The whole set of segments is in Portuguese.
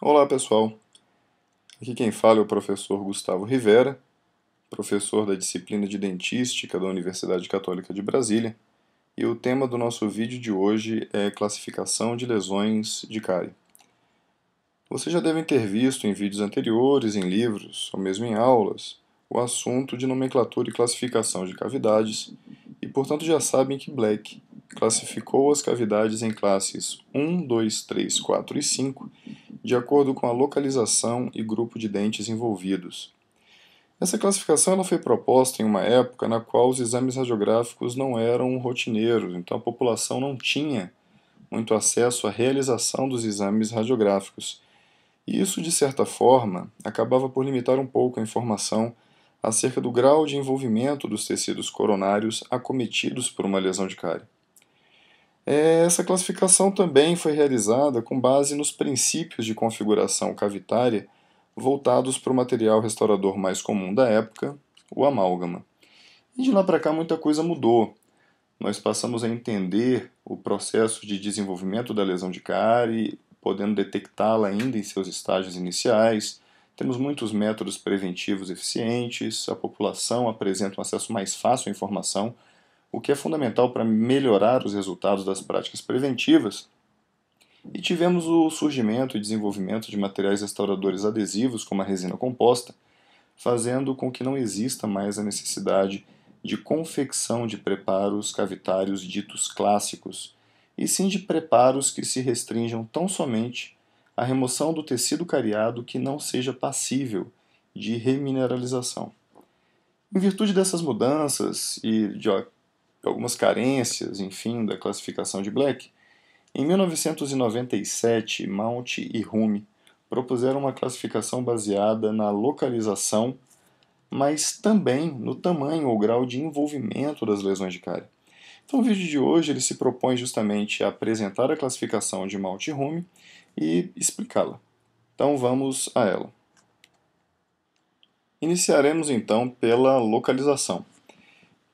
Olá pessoal, aqui quem fala é o professor Gustavo Rivera, professor da disciplina de Dentística da Universidade Católica de Brasília, e o tema do nosso vídeo de hoje é classificação de lesões de cárie. Vocês já devem ter visto em vídeos anteriores, em livros, ou mesmo em aulas, o assunto de nomenclatura e classificação de cavidades, e portanto já sabem que Black classificou as cavidades em classes 1, 2, 3, 4 e 5 de acordo com a localização e grupo de dentes envolvidos. Essa classificação ela foi proposta em uma época na qual os exames radiográficos não eram rotineiros, então a população não tinha muito acesso à realização dos exames radiográficos. E isso, de certa forma, acabava por limitar um pouco a informação acerca do grau de envolvimento dos tecidos coronários acometidos por uma lesão de cárie. É, essa classificação também foi realizada com base nos princípios de configuração cavitária voltados para o material restaurador mais comum da época, o amálgama. E de lá para cá muita coisa mudou. Nós passamos a entender o processo de desenvolvimento da lesão de cárie, podendo detectá-la ainda em seus estágios iniciais. Temos muitos métodos preventivos eficientes, a população apresenta um acesso mais fácil à informação, o que é fundamental para melhorar os resultados das práticas preventivas. E tivemos o surgimento e desenvolvimento de materiais restauradores adesivos, como a resina composta, fazendo com que não exista mais a necessidade de confecção de preparos cavitários ditos clássicos, e sim de preparos que se restringam tão somente à remoção do tecido cariado que não seja passível de remineralização. Em virtude dessas mudanças e de algumas carências, enfim, da classificação de Black, em 1997, Mount e Rumi propuseram uma classificação baseada na localização, mas também no tamanho ou grau de envolvimento das lesões de cárie. Então, o vídeo de hoje ele se propõe justamente a apresentar a classificação de Mount e Rumi e explicá-la. Então, vamos a ela. Iniciaremos então pela localização.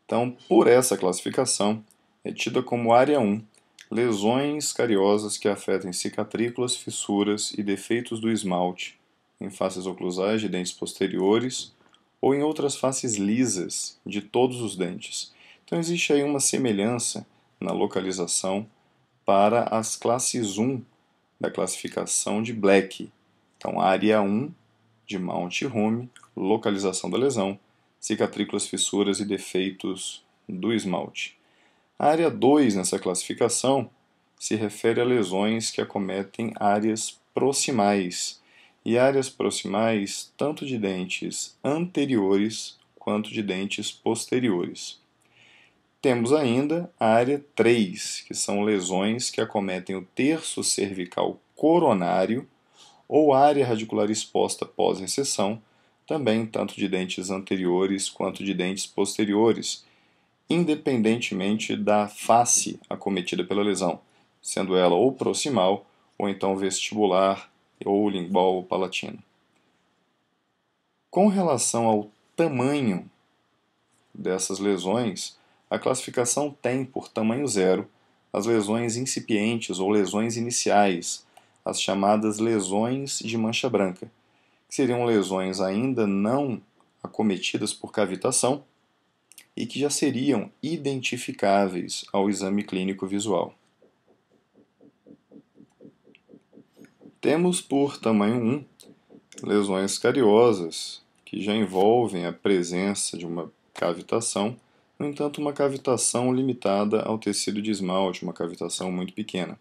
Então, por essa classificação, é tida como área 1 lesões cariosas que afetem cicatrículas, fissuras e defeitos do esmalte em faces oclusais de dentes posteriores ou em outras faces lisas de todos os dentes. Então existe aí uma semelhança na localização para as classes 1 da classificação de Black. Então, área 1 de Mount Home, localização da lesão, cicatrículas, fissuras e defeitos do esmalte. A área 2 nessa classificação se refere a lesões que acometem áreas proximais, e áreas proximais tanto de dentes anteriores quanto de dentes posteriores. Temos ainda a área 3, que são lesões que acometem o terço cervical coronário ou área radicular exposta pós-recessão, também tanto de dentes anteriores quanto de dentes posteriores, independentemente da face acometida pela lesão, sendo ela ou proximal, ou então vestibular, ou lingual ou palatina. Com relação ao tamanho dessas lesões, a classificação tem por tamanho zero as lesões incipientes ou lesões iniciais, as chamadas lesões de mancha branca que seriam lesões ainda não acometidas por cavitação e que já seriam identificáveis ao exame clínico visual. Temos por tamanho 1 lesões cariosas, que já envolvem a presença de uma cavitação, no entanto, uma cavitação limitada ao tecido de esmalte, uma cavitação muito pequena.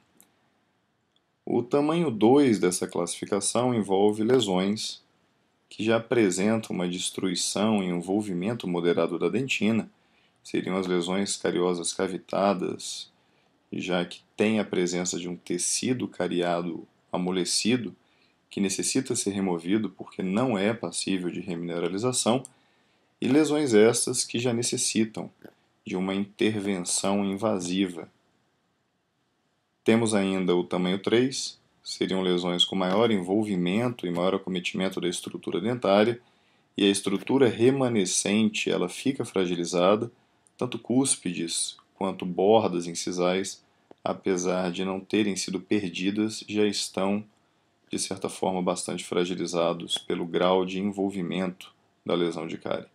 O tamanho 2 dessa classificação envolve lesões que já apresentam uma destruição e envolvimento moderado da dentina, seriam as lesões cariosas cavitadas, já que tem a presença de um tecido cariado amolecido que necessita ser removido porque não é passível de remineralização, e lesões estas que já necessitam de uma intervenção invasiva. Temos ainda o tamanho 3, seriam lesões com maior envolvimento e maior acometimento da estrutura dentária, e a estrutura remanescente ela fica fragilizada, tanto cúspides quanto bordas incisais, apesar de não terem sido perdidas, já estão de certa forma, bastante fragilizados pelo grau de envolvimento da lesão de cárie.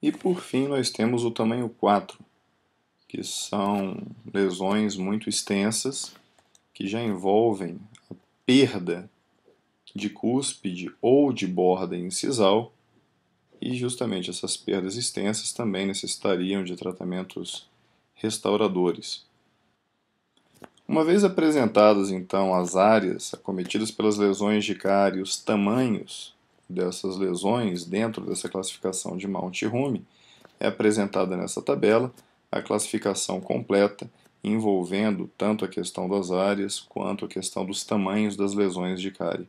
E por fim, nós temos o tamanho 4, que são lesões muito extensas que já envolvem a perda de cúspide ou de borda incisal, e justamente essas perdas extensas também necessitariam de tratamentos restauradores. Uma vez apresentadas então as áreas acometidas pelas lesões de cárie, os tamanhos dessas lesões dentro dessa classificação de Mount-Rume, é apresentada nessa tabela a classificação completa envolvendo tanto a questão das áreas quanto a questão dos tamanhos das lesões de cárie.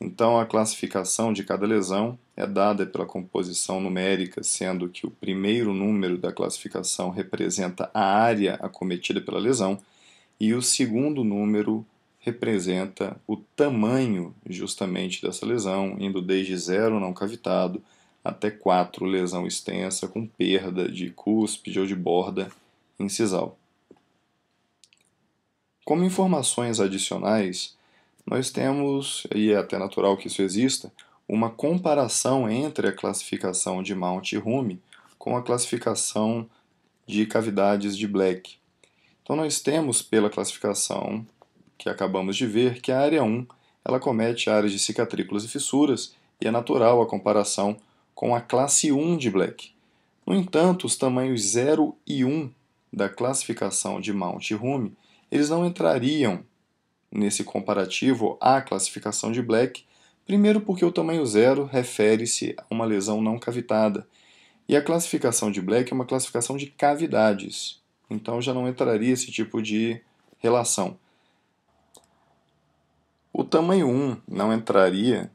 Então, a classificação de cada lesão é dada pela composição numérica, sendo que o primeiro número da classificação representa a área acometida pela lesão e o segundo número representa o tamanho justamente dessa lesão, indo desde zero não cavitado até 4 lesão extensa com perda de cúspide ou de borda incisal. Como informações adicionais, nós temos, e é até natural que isso exista, uma comparação entre a classificação de Mount Rume com a classificação de cavidades de Black. Então nós temos pela classificação que acabamos de ver que a área 1 ela comete áreas de cicatrículas e fissuras e é natural a comparação com a classe 1 de Black. No entanto, os tamanhos 0 e 1 da classificação de Mount Rume, eles não entrariam nesse comparativo à classificação de Black, primeiro porque o tamanho 0 refere-se a uma lesão não cavitada, e a classificação de Black é uma classificação de cavidades, então já não entraria esse tipo de relação. O tamanho 1 não entraria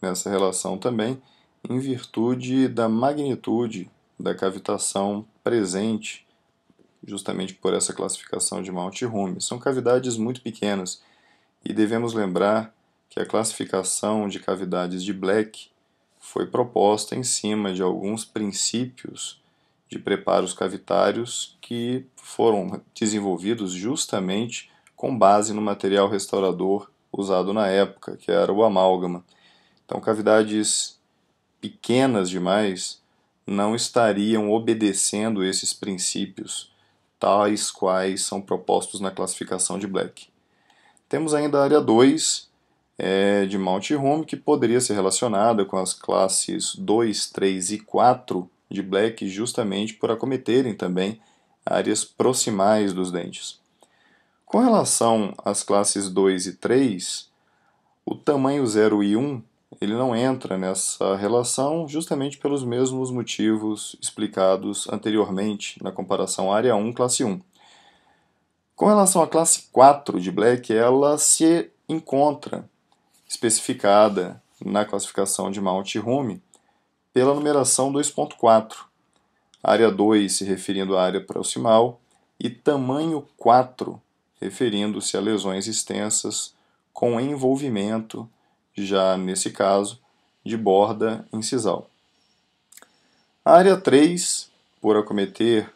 nessa relação também, em virtude da magnitude da cavitação presente, justamente por essa classificação de Mount-Rume. São cavidades muito pequenas e devemos lembrar que a classificação de cavidades de Black foi proposta em cima de alguns princípios de preparos cavitários que foram desenvolvidos justamente com base no material restaurador usado na época, que era o amálgama. Então, cavidades pequenas demais não estariam obedecendo esses princípios, tais quais são propostos na classificação de Black. Temos ainda a área 2 é, de Mount Home, que poderia ser relacionada com as classes 2, 3 e 4 de Black, justamente por acometerem também áreas proximais dos dentes. Com relação às classes 2 e 3, o tamanho 0 e 1 ele não entra nessa relação justamente pelos mesmos motivos explicados anteriormente na comparação área 1 classe 1. Com relação à classe 4 de Black, ela se encontra especificada na classificação de Mount e Rume pela numeração 2.4. Área 2 se referindo à área proximal e tamanho 4 referindo-se a lesões extensas com envolvimento, já nesse caso, de borda incisal. A área 3, por acometer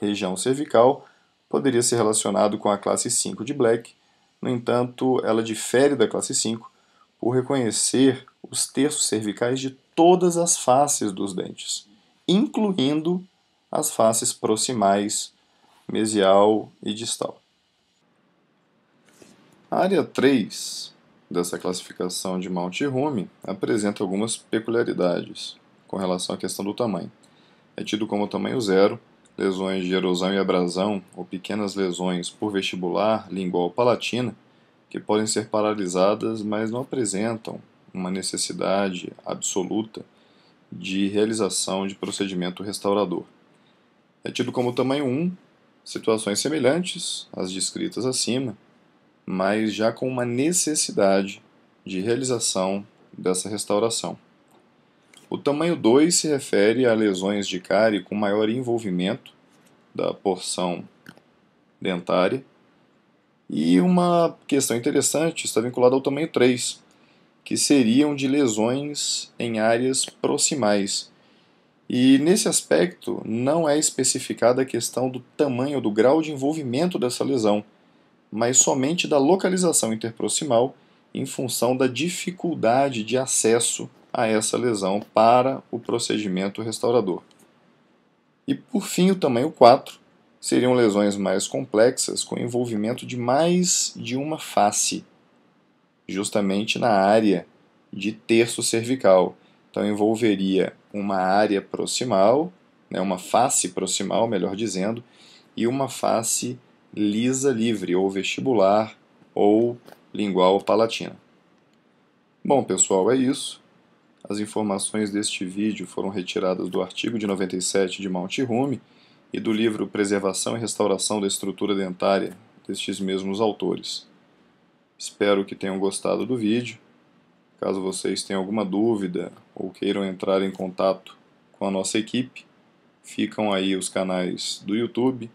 região cervical, poderia ser relacionado com a classe 5 de Black, no entanto, ela difere da classe 5 por reconhecer os terços cervicais de todas as faces dos dentes, incluindo as faces proximais, mesial e distal. A área 3 dessa classificação de Mount Rume apresenta algumas peculiaridades com relação à questão do tamanho. É tido como tamanho zero lesões de erosão e abrasão ou pequenas lesões por vestibular, lingual ou palatina que podem ser paralisadas, mas não apresentam uma necessidade absoluta de realização de procedimento restaurador. É tido como tamanho 1 situações semelhantes às descritas acima, mas já com uma necessidade de realização dessa restauração. O tamanho 2 se refere a lesões de cárie com maior envolvimento da porção dentária. E uma questão interessante está vinculada ao tamanho 3, que seriam de lesões em áreas proximais. E nesse aspecto não é especificada a questão do tamanho, do grau de envolvimento dessa lesão, mas somente da localização interproximal em função da dificuldade de acesso a essa lesão para o procedimento restaurador. E por fim, o tamanho 4 seriam lesões mais complexas com envolvimento de mais de uma face, justamente na área de terço cervical. Então envolveria uma área proximal, né, uma face proximal, melhor dizendo, e uma face lisa livre, ou vestibular, ou lingual palatina. Bom, pessoal, é isso. As informações deste vídeo foram retiradas do artigo de 97 de Mount Rume e do livro Preservação e Restauração da Estrutura Dentária, destes mesmos autores. Espero que tenham gostado do vídeo. Caso vocês tenham alguma dúvida ou queiram entrar em contato com a nossa equipe, ficam aí os canais do YouTube,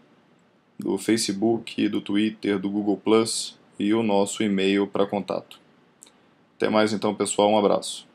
do Facebook, do Twitter, do Google Plus e o nosso e-mail para contato. Até mais então, pessoal. Um abraço.